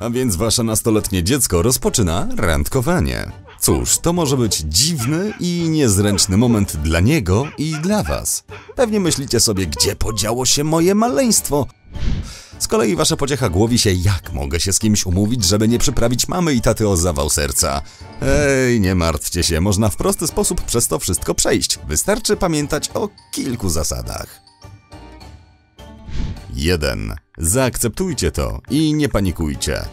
A więc wasze nastoletnie dziecko rozpoczyna randkowanie. Cóż, to może być dziwny i niezręczny moment dla niego i dla was. Pewnie myślicie sobie, gdzie podziało się moje maleństwo? Z kolei wasza pociecha głowi się, jak mogę się z kimś umówić, żeby nie przyprawić mamy i taty o zawał serca. Ej, nie martwcie się, można w prosty sposób przez to wszystko przejść. Wystarczy pamiętać o kilku zasadach. 1. Zaakceptujcie to i nie panikujcie.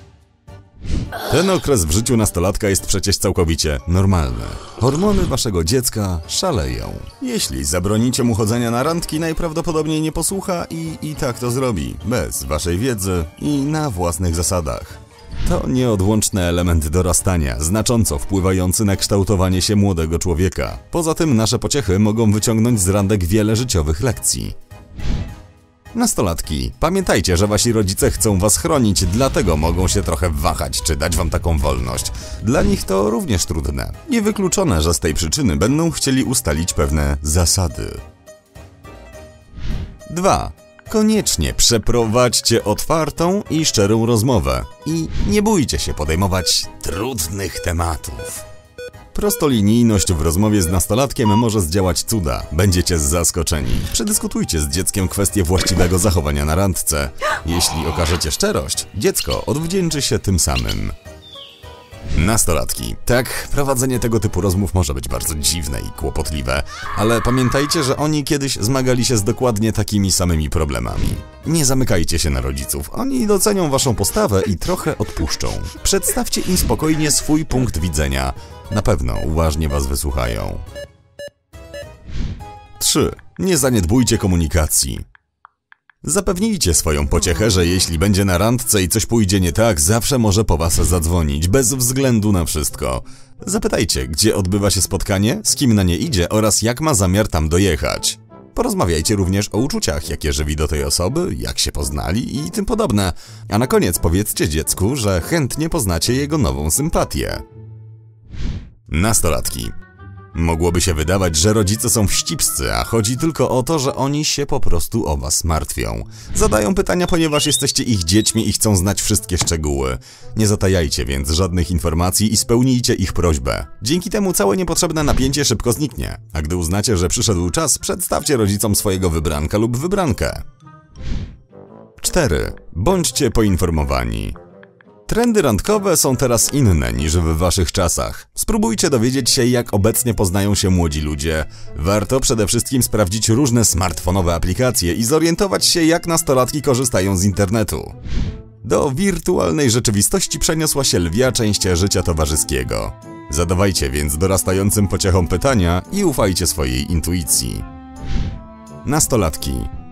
Ten okres w życiu nastolatka jest przecież całkowicie normalny. Hormony waszego dziecka szaleją. Jeśli zabronicie mu chodzenia na randki, najprawdopodobniej nie posłucha i i tak to zrobi, bez waszej wiedzy i na własnych zasadach. To nieodłączny element dorastania, znacząco wpływający na kształtowanie się młodego człowieka. Poza tym nasze pociechy mogą wyciągnąć z randek wiele życiowych lekcji. Nastolatki, pamiętajcie, że wasi rodzice chcą was chronić, dlatego mogą się trochę wahać, czy dać wam taką wolność. Dla nich to również trudne. Niewykluczone, że z tej przyczyny będą chcieli ustalić pewne zasady. 2. Koniecznie przeprowadźcie otwartą i szczerą rozmowę i nie bójcie się podejmować trudnych tematów. Prostolinijność w rozmowie z nastolatkiem może zdziałać cuda. Będziecie zaskoczeni. Przedyskutujcie z dzieckiem kwestię właściwego zachowania na randce. Jeśli okażecie szczerość, dziecko odwdzięczy się tym samym. Nastolatki. Tak, prowadzenie tego typu rozmów może być bardzo dziwne i kłopotliwe, ale pamiętajcie, że oni kiedyś zmagali się z dokładnie takimi samymi problemami. Nie zamykajcie się na rodziców, oni docenią waszą postawę i trochę odpuszczą. Przedstawcie im spokojnie swój punkt widzenia. Na pewno uważnie was wysłuchają. 3. Nie zaniedbujcie komunikacji. Zapewnijcie swoją pociechę, że jeśli będzie na randce i coś pójdzie nie tak, zawsze może po was zadzwonić, bez względu na wszystko. Zapytajcie, gdzie odbywa się spotkanie, z kim na nie idzie oraz jak ma zamiar tam dojechać. Porozmawiajcie również o uczuciach, jakie żywi do tej osoby, jak się poznali i tym podobne. A na koniec powiedzcie dziecku, że chętnie poznacie jego nową sympatię. Nastolatki. Mogłoby się wydawać, że rodzice są wścibscy, a chodzi tylko o to, że oni się po prostu o was martwią. Zadają pytania, ponieważ jesteście ich dziećmi i chcą znać wszystkie szczegóły. Nie zatajajcie więc żadnych informacji i spełnijcie ich prośbę. Dzięki temu całe niepotrzebne napięcie szybko zniknie. A gdy uznacie, że przyszedł czas, przedstawcie rodzicom swojego wybranka lub wybrankę. 4. Bądźcie poinformowani. Trendy randkowe są teraz inne niż w waszych czasach. Spróbujcie dowiedzieć się, jak obecnie poznają się młodzi ludzie. Warto przede wszystkim sprawdzić różne smartfonowe aplikacje i zorientować się, jak nastolatki korzystają z internetu. Do wirtualnej rzeczywistości przeniosła się lwia część życia towarzyskiego. Zadawajcie więc dorastającym pociechom pytania i ufajcie swojej intuicji. Nastolatki.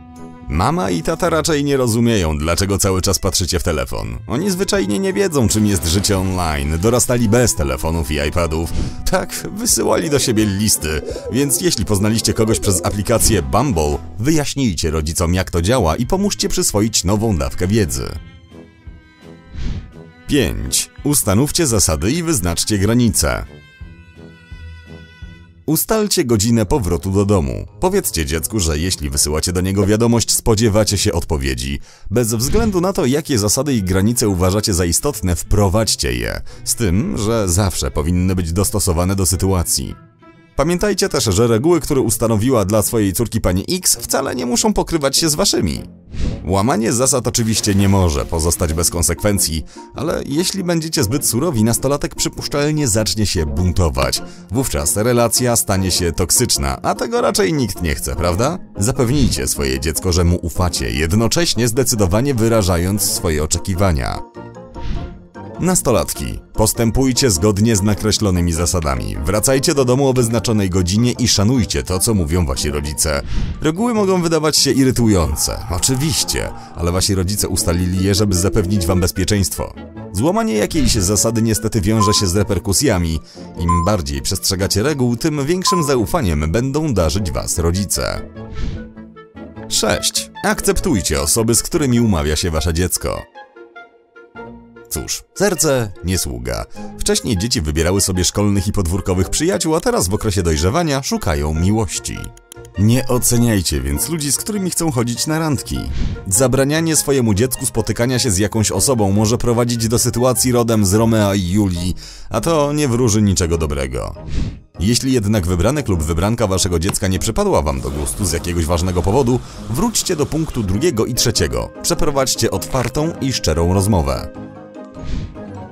Mama i tata raczej nie rozumieją, dlaczego cały czas patrzycie w telefon. Oni zwyczajnie nie wiedzą, czym jest życie online. Dorastali bez telefonów i iPadów. Tak, wysyłali do siebie listy. Więc jeśli poznaliście kogoś przez aplikację Bumble, wyjaśnijcie rodzicom, jak to działa i pomóżcie przyswoić nową dawkę wiedzy. 5. Ustanówcie zasady i wyznaczcie granice. Ustalcie godzinę powrotu do domu. Powiedzcie dziecku, że jeśli wysyłacie do niego wiadomość, spodziewacie się odpowiedzi. Bez względu na to, jakie zasady i granice uważacie za istotne, wprowadźcie je. Z tym, że zawsze powinny być dostosowane do sytuacji. Pamiętajcie też, że reguły, które ustanowiła dla swojej córki pani X, wcale nie muszą pokrywać się z waszymi. Łamanie zasad oczywiście nie może pozostać bez konsekwencji, ale jeśli będziecie zbyt surowi, nastolatek przypuszczalnie zacznie się buntować. Wówczas relacja stanie się toksyczna, a tego raczej nikt nie chce, prawda? Zapewnijcie swoje dziecko, że mu ufacie, jednocześnie zdecydowanie wyrażając swoje oczekiwania. Nastolatki. Postępujcie zgodnie z nakreślonymi zasadami. Wracajcie do domu o wyznaczonej godzinie i szanujcie to, co mówią wasi rodzice. Reguły mogą wydawać się irytujące, oczywiście, ale wasi rodzice ustalili je, żeby zapewnić wam bezpieczeństwo. Złamanie jakiejś zasady niestety wiąże się z reperkusjami. Im bardziej przestrzegacie reguł, tym większym zaufaniem będą darzyć was rodzice. 6. Akceptujcie osoby, z którymi umawia się wasze dziecko. Cóż, serce nie sługa. Wcześniej dzieci wybierały sobie szkolnych i podwórkowych przyjaciół, a teraz w okresie dojrzewania szukają miłości. Nie oceniajcie więc ludzi, z którymi chcą chodzić na randki. Zabranianie swojemu dziecku spotykania się z jakąś osobą może prowadzić do sytuacji rodem z Romea i Julii, a to nie wróży niczego dobrego. Jeśli jednak wybrany lub wybranka waszego dziecka nie przypadła wam do gustu z jakiegoś ważnego powodu, wróćcie do punktu drugiego i trzeciego. Przeprowadźcie otwartą i szczerą rozmowę.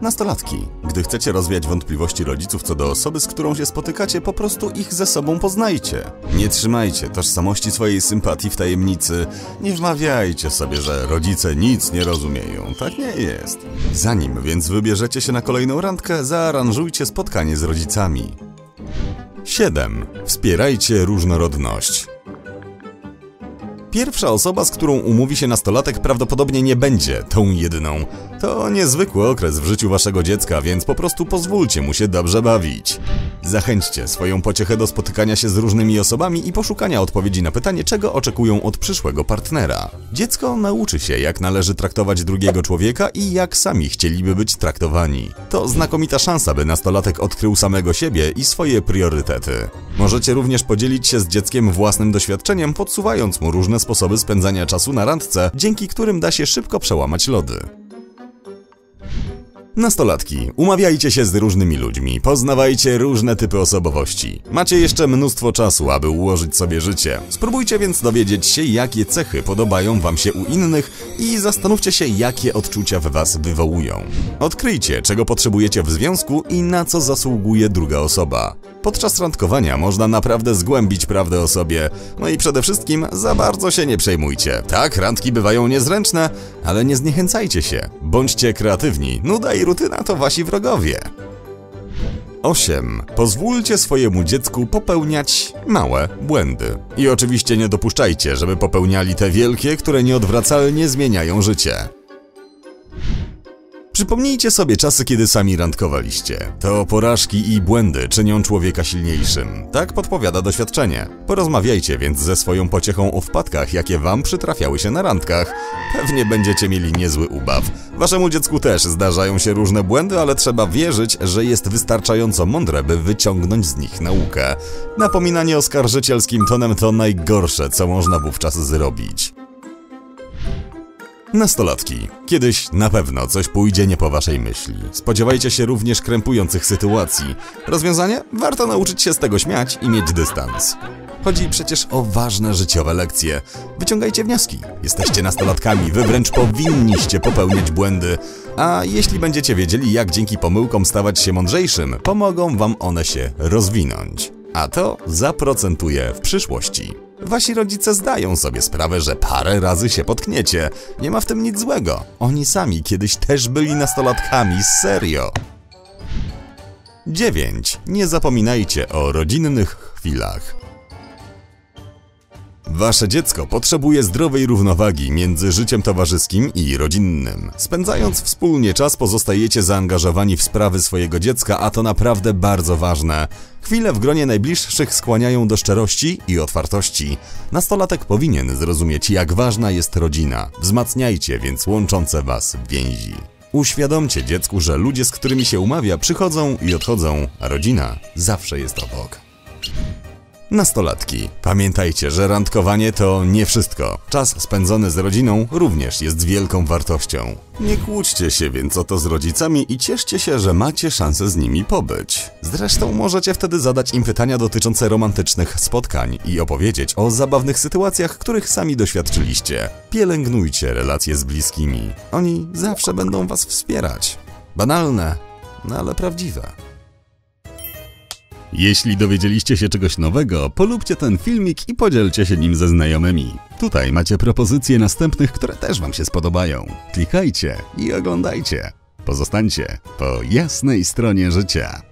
Nastolatki. Gdy chcecie rozwiać wątpliwości rodziców co do osoby, z którą się spotykacie, po prostu ich ze sobą poznajcie. Nie trzymajcie tożsamości swojej sympatii w tajemnicy. Nie wmawiajcie sobie, że rodzice nic nie rozumieją. Tak nie jest. Zanim więc wybierzecie się na kolejną randkę, zaaranżujcie spotkanie z rodzicami. 7. Wspierajcie różnorodność. Pierwsza osoba, z którą umówi się nastolatek, prawdopodobnie nie będzie tą jedyną. To niezwykły okres w życiu waszego dziecka, więc po prostu pozwólcie mu się dobrze bawić. Zachęćcie swoją pociechę do spotykania się z różnymi osobami i poszukania odpowiedzi na pytanie, czego oczekują od przyszłego partnera. Dziecko nauczy się, jak należy traktować drugiego człowieka i jak sami chcieliby być traktowani. To znakomita szansa, by nastolatek odkrył samego siebie i swoje priorytety. Możecie również podzielić się z dzieckiem własnym doświadczeniem, podsuwając mu różne sposoby spędzania czasu na randce, dzięki którym da się szybko przełamać lody. Nastolatki, umawiajcie się z różnymi ludźmi, poznawajcie różne typy osobowości. Macie jeszcze mnóstwo czasu, aby ułożyć sobie życie. Spróbujcie więc dowiedzieć się, jakie cechy podobają wam się u innych i zastanówcie się, jakie odczucia w was wywołują. Odkryjcie, czego potrzebujecie w związku i na co zasługuje druga osoba. Podczas randkowania można naprawdę zgłębić prawdę o sobie. No i przede wszystkim za bardzo się nie przejmujcie. Tak, randki bywają niezręczne, ale nie zniechęcajcie się. Bądźcie kreatywni. Nuda i rutyna to wasi wrogowie. 8. Pozwólcie swojemu dziecku popełniać małe błędy. I oczywiście nie dopuszczajcie, żeby popełniali te wielkie, które nieodwracalnie zmieniają życie. Przypomnijcie sobie czasy, kiedy sami randkowaliście. To porażki i błędy czynią człowieka silniejszym. Tak podpowiada doświadczenie. Porozmawiajcie więc ze swoją pociechą o wpadkach, jakie wam przytrafiały się na randkach. Pewnie będziecie mieli niezły ubaw. Waszemu dziecku też zdarzają się różne błędy, ale trzeba wierzyć, że jest wystarczająco mądre, by wyciągnąć z nich naukę. Napominanie oskarżycielskim tonem to najgorsze, co można wówczas zrobić. Nastolatki. Kiedyś na pewno coś pójdzie nie po waszej myśli. Spodziewajcie się również krępujących sytuacji. Rozwiązanie? Warto nauczyć się z tego śmiać i mieć dystans. Chodzi przecież o ważne życiowe lekcje. Wyciągajcie wnioski. Jesteście nastolatkami, wy wręcz powinniście popełniać błędy. A jeśli będziecie wiedzieli, jak dzięki pomyłkom stawać się mądrzejszym, pomogą wam one się rozwinąć. A to zaprocentuje w przyszłości. Wasi rodzice zdają sobie sprawę, że parę razy się potkniecie. Nie ma w tym nic złego. Oni sami kiedyś też byli nastolatkami, serio. 9. Nie zapominajcie o rodzinnych chwilach. Wasze dziecko potrzebuje zdrowej równowagi między życiem towarzyskim i rodzinnym. Spędzając wspólnie czas pozostajecie zaangażowani w sprawy swojego dziecka, a to naprawdę bardzo ważne. Chwile w gronie najbliższych skłaniają do szczerości i otwartości. Nastolatek powinien zrozumieć, jak ważna jest rodzina. Wzmacniajcie więc łączące was więzi. Uświadomcie dziecku, że ludzie, z którymi się umawia, przychodzą i odchodzą, a rodzina zawsze jest obok. Nastolatki. Pamiętajcie, że randkowanie to nie wszystko. Czas spędzony z rodziną również jest wielką wartością. Nie kłóćcie się więc o to z rodzicami i cieszcie się, że macie szansę z nimi pobyć. Zresztą możecie wtedy zadać im pytania dotyczące romantycznych spotkań i opowiedzieć o zabawnych sytuacjach, których sami doświadczyliście. Pielęgnujcie relacje z bliskimi. Oni zawsze będą was wspierać. Banalne, no ale prawdziwe. Jeśli dowiedzieliście się czegoś nowego, polubcie ten filmik i podzielcie się nim ze znajomymi. Tutaj macie propozycje następnych, które też Wam się spodobają. Klikajcie i oglądajcie. Pozostańcie po jasnej stronie życia.